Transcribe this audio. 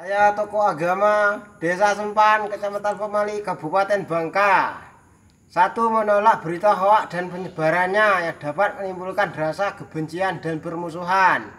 Saya tokoh agama Desa Sempan, Kecamatan Pemali, Kabupaten Bangka. Satu menolak berita hoak dan penyebarannya yang dapat menimbulkan rasa kebencian dan permusuhan.